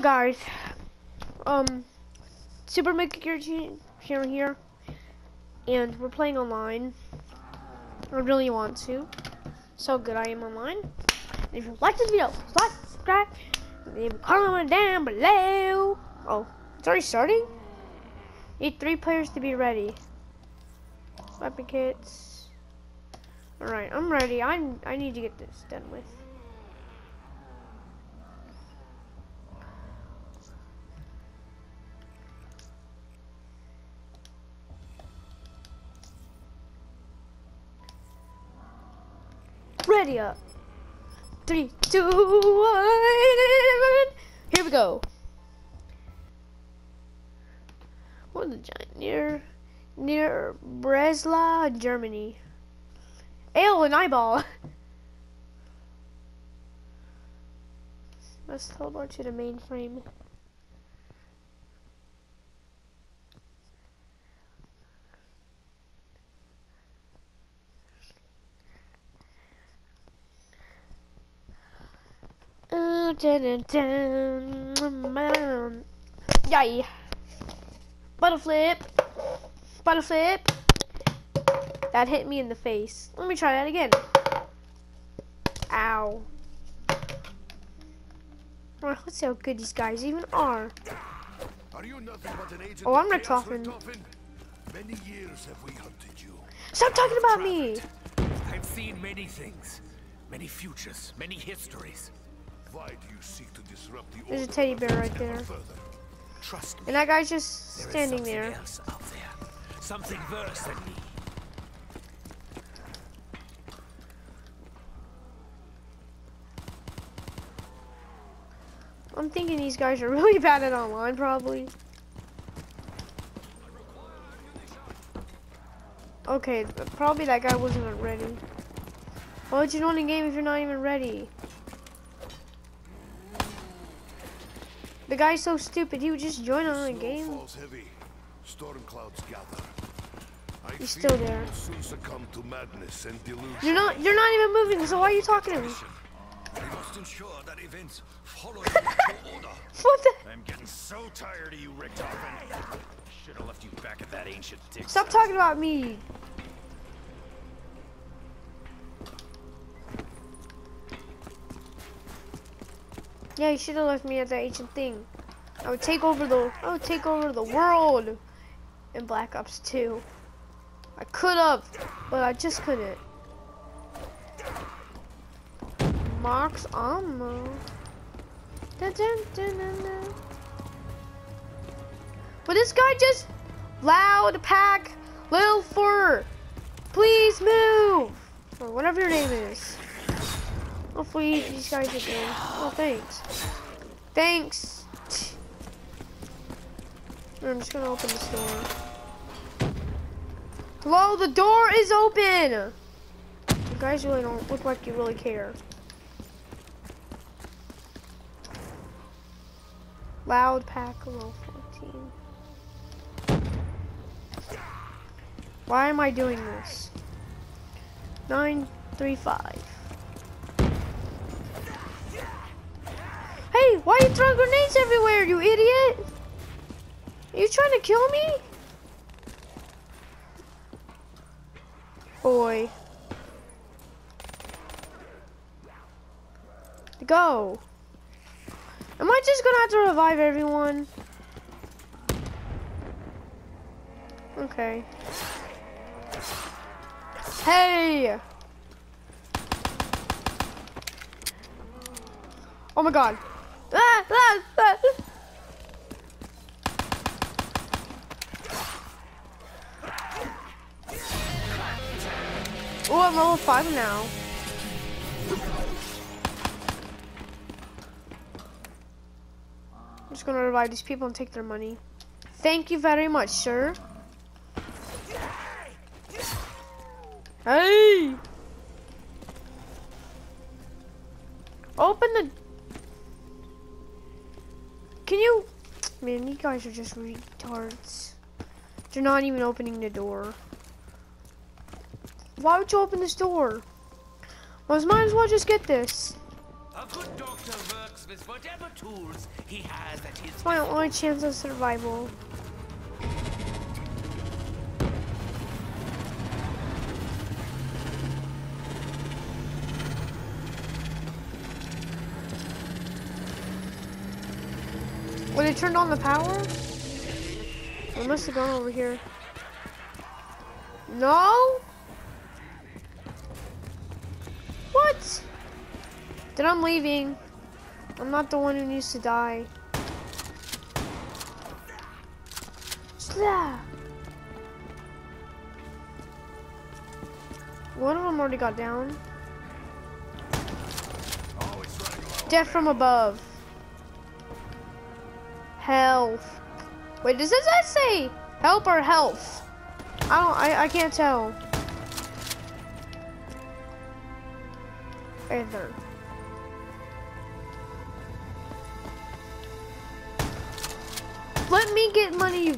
Guys. Um Super Mega here here. And we're playing online. I really want to. So good I am online. If you like this video, like, subscribe, leave a comment down below. Oh, it's already starting? Need three players to be ready. Weapon kits. Alright, I'm ready. I'm I need to get this done with. Ready up. Three, two, one. Here we go. What the giant near near Breslau, Germany. Ale and eyeball. Let's teleport to the mainframe. Uh, dun, dun, dun. Yay. Butterflip. flip. Butterflip. flip. That hit me in the face. Let me try that again. Ow. Right, let's see how good these guys even are. Are you but an agent oh, I'm not talking. Many years have we hunted you. Stop talking about me. I've seen many things, many futures, many histories. There's a teddy bear right there. Trust me. And that guy's just there standing there. there. Something worse than me. I'm thinking these guys are really bad at online, probably. Okay, probably that guy wasn't ready. Why would you join a game if you're not even ready? The guy's so stupid, he would just join on a Snow game. falls heavy. Storm clouds gather. I he's still there. Soon succumb to madness and delusion. You're not. You're not even moving. So why are you talking to me? I must ensure that events follow order. What the? I'm getting so tired of you, Richtofen. Should have left you back at that ancient dig. Stop talking about me. Yeah, you should have left me at that ancient thing. I would take over the I would take over the world in Black Ops 2. I could have, but I just couldn't. Max ammo. Dun, dun, dun. But this guy just loud pack Lil Fur. Please move. Or whatever your name is. Hopefully these guys good. Oh, thanks. Thanks. I'm just gonna open this door. Hello, the door is open. You guys really don't look like you really care. Loud pack level 14. Why am I doing this? 935. Hey, why are you throwing grenades everywhere, you idiot? Are you trying to kill me? Boy. Go. Am I just gonna have to revive everyone? Okay. Hey! Oh my god. Oh, I'm level 5 now. I'm just gonna revive these people and take their money. Thank you very much, sir. Hey! Open the... Can you... Man, you guys are just retards. You're not even opening the door. Why would you open this door? Well, might as well just get this. A good doctor works with whatever tools he has at his my only chance of survival. They turned on the power? I must have gone over here. No? What? Then I'm leaving. I'm not the one who needs to die. One of them already got down. Death from above. Health. Wait, does that say help or health? I don't. I, I can't tell. Either. Let me get money.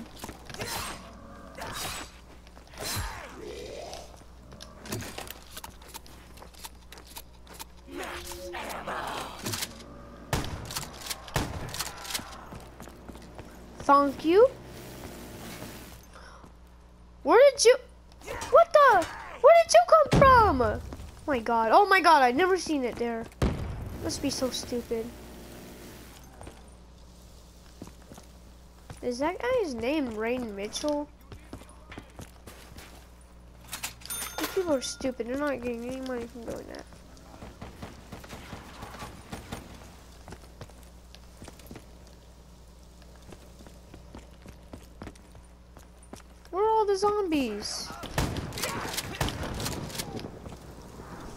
Thank you. Where did you? What the? Where did you come from? Oh my god. Oh my god. I've never seen it there. Must be so stupid. Is that guy's name Rain Mitchell? These people are stupid. They're not getting any money from doing that. Where are all the zombies?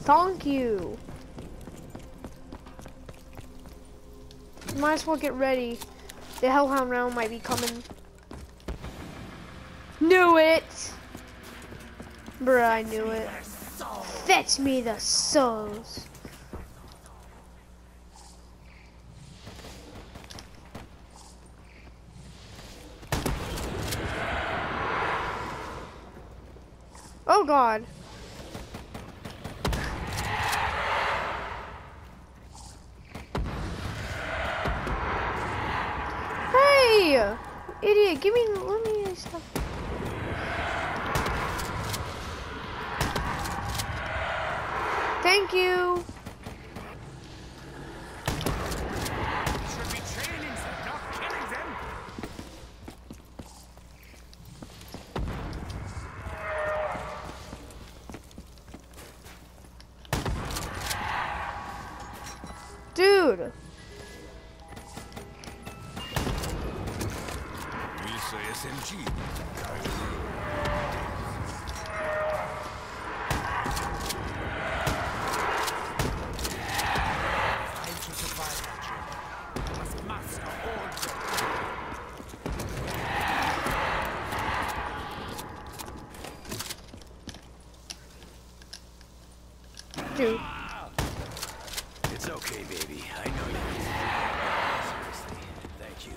Thank you. Might as well get ready. The Hellhound round might be coming. Knew it! Bruh, I knew it. Fetch me the souls. Oh god. Hey! Idiot, give me, let me stuff. Thank you. Dude. It's okay, baby. I know you. Seriously, thank you.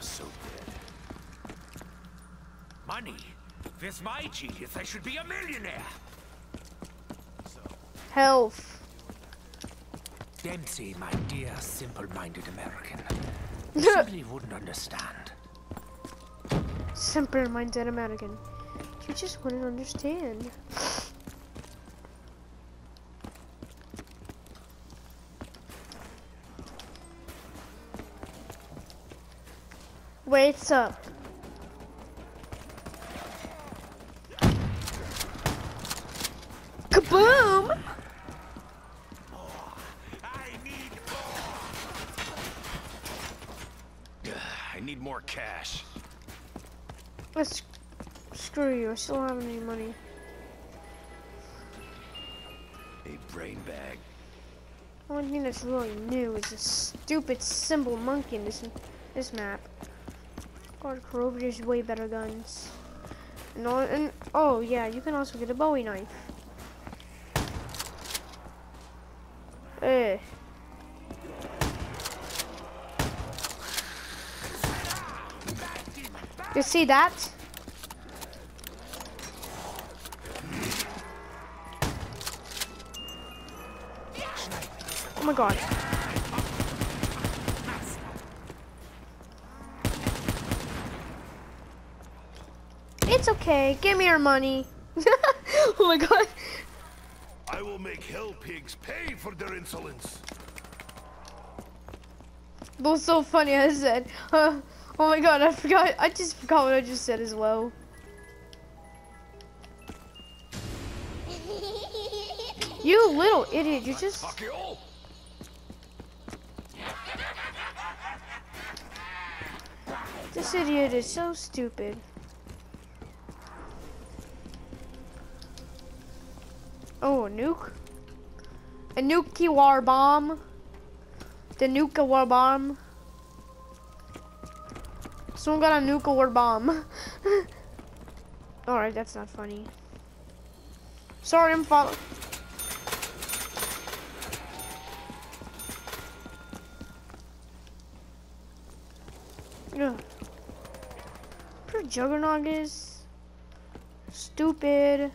So dead. money. With my genius, I should be a millionaire. Health. Dempsey, my dear, simple-minded American, simply wouldn't understand. Simple minded American. You just wouldn't understand. Wait up. Kaboom! I need I need more cash. Let's screw you. I still don't have any money. A brain bag. The only thing that's really new is this stupid cymbal monkey in this this map. God, Corrobor's way better guns. And, and oh yeah, you can also get a Bowie knife. Eh. You see that? Oh my god. It's okay. Give me your money. oh my god. I will make hell pigs pay for their insolence. That was so funny. I said, uh, oh my god, I forgot. I just forgot what I just said as well. You little idiot. You just. Fuck you all. This idiot is so stupid. Oh, a nuke? A nuclear war bomb? The nuclear war bomb? Someone got a nuclear war bomb. Alright, that's not funny. Sorry, I'm follow- Ugh. Poor Juggernaut is stupid.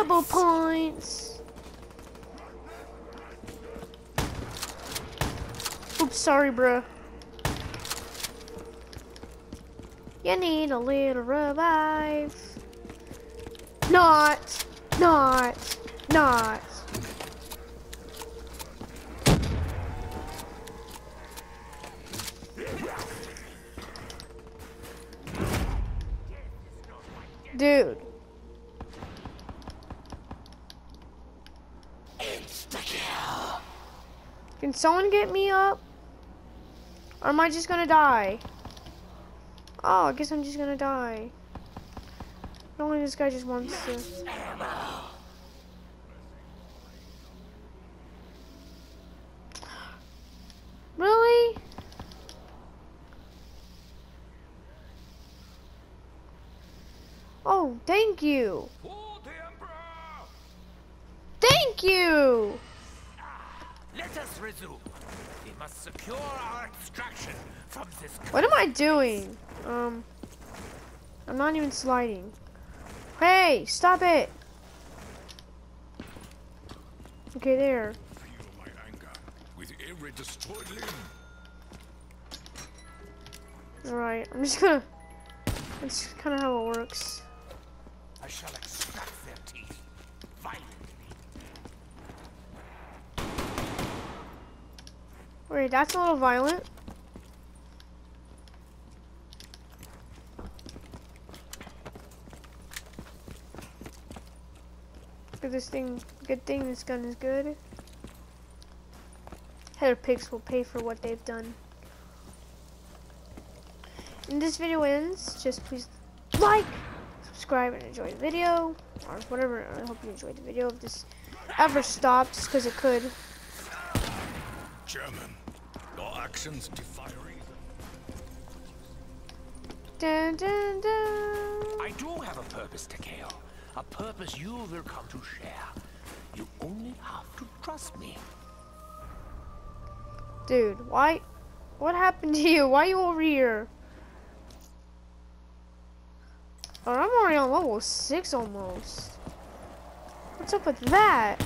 Double points. Oops, sorry, bro. You need a little revive. Not, not, not. Dude. Can someone get me up? Or am I just gonna die? Oh, I guess I'm just gonna die. Only this guy just wants to. Really? Oh, thank you. For the Emperor! Thank you. Let resume. We must secure our extraction from this What am I doing? Um, I'm not even sliding. Hey, stop it. Okay, there. Feel my anger with every destroyed limb. Alright, I'm just gonna. That's kind of how it works. I shall Wait, that's a little violent. At this thing. Good thing this gun is good. Header pigs will pay for what they've done. And this video ends. Just please like, subscribe, and enjoy the video. Or whatever. I hope you enjoyed the video. If this ever stops, because it could. German, your actions defy reason. Dun, dun, dun. I do have a purpose, Takeo. A purpose you will come to share. You only have to trust me. Dude, why? What happened to you? Why are you over here? Oh, I'm already on level 6 almost. What's up with that?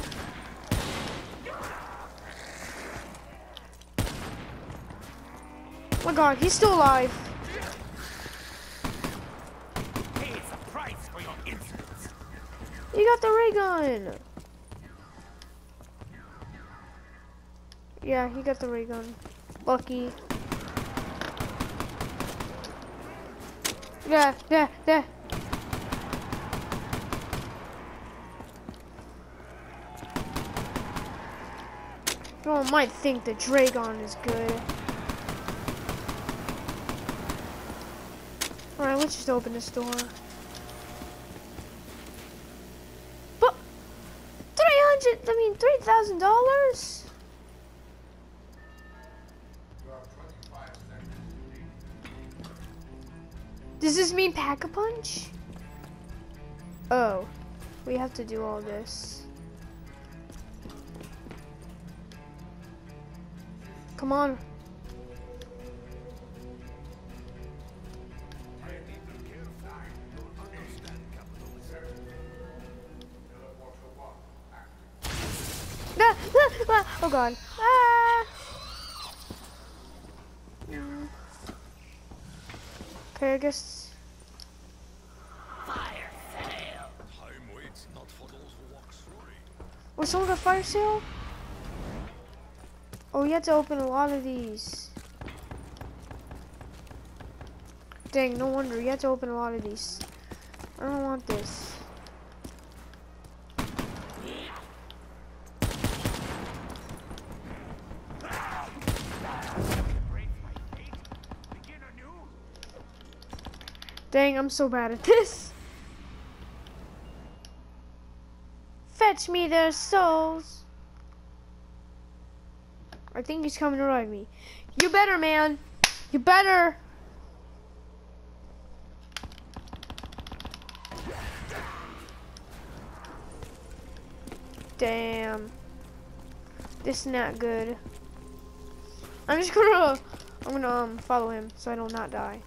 My god, he's still alive. Pay the price for your insolence. You got the ray gun. Yeah, he got the ray gun. Lucky. Yeah, yeah, yeah. Everyone might think the Dragon is good. Alright, let's just open this door. But 300 I mean three thousand dollars? Does this mean pack a punch? Oh, we have to do all this. Come on. Oh god. Ah. Okay, I guess. Fire sale. Time waits not for those who walk slowly. Oh, someone got fire sale? Oh, you have to open a lot of these. Dang, no wonder. You have to open a lot of these. I don't want this. Dang, I'm so bad at this. Fetch me their souls. I think he's coming to ride me. You better, man. You better. Damn. This is not good. I'm just gonna, I'm gonna um follow him so I don't not die.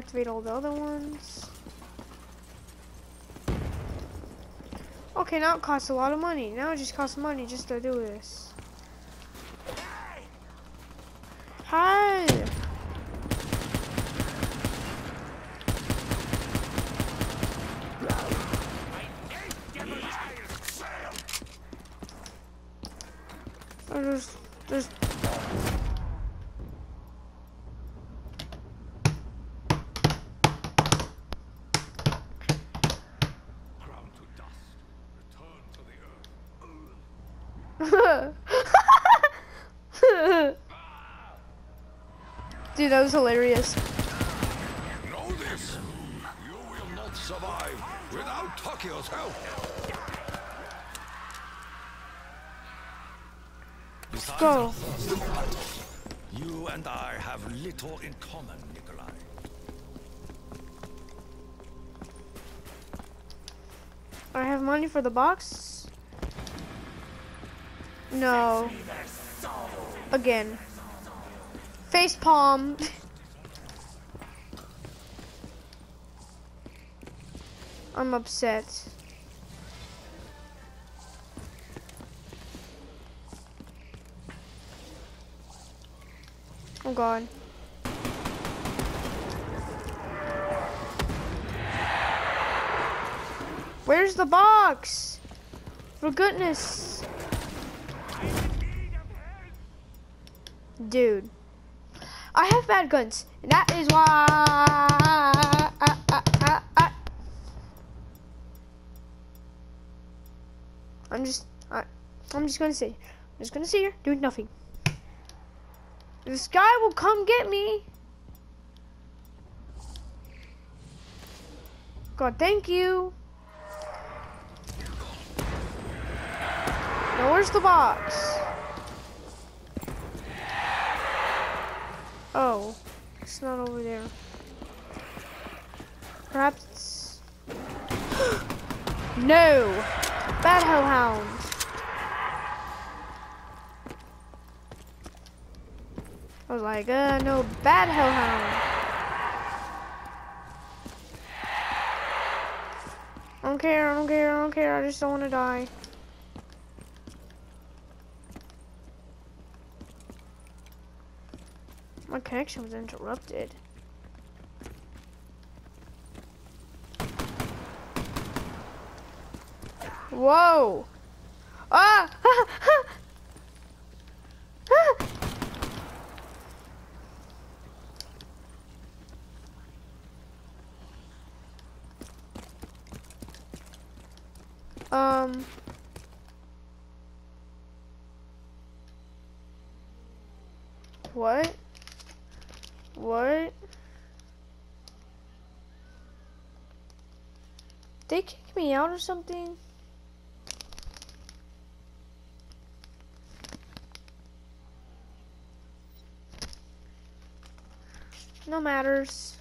Activate all the other ones. Okay, now it costs a lot of money. Now it just costs money just to do this. Hi! There's, there's Ground to dust. Return to the earth. Dude, that was hilarious. Know this. You will not survive without Takeo's help. Besides Go. our first battle, you and I have little in common, Nikolai. I have money for the box. No. Again. Face palm. I'm upset. Oh god. Where's the box? For goodness. Dude. I have bad guns. And that is why I, I, I, I'm just I, I'm just gonna sit. I'm just gonna sit here doing nothing. This guy will come get me. God, thank you. Now where's the box? Oh, it's not over there. Perhaps no! Bad hellhound. I was like, uh, no, bad hellhound. I don't care, I don't care, I don't care, I just don't want to die. Connection was interrupted. Whoa! Ah! Ah! Ah! Um. What? What? They kick me out or something? No matters.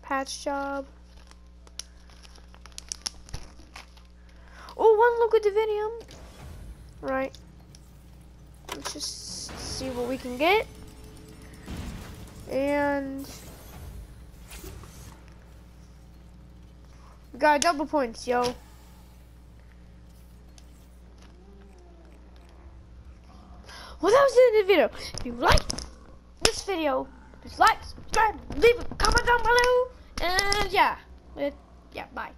Patch job. Oh, one look at the video. Right. Let's just see what we can get. And We got double points, yo. Well, that was the end of the video. If you liked this video, please like, subscribe, leave a comment down below. And yeah, yeah, bye.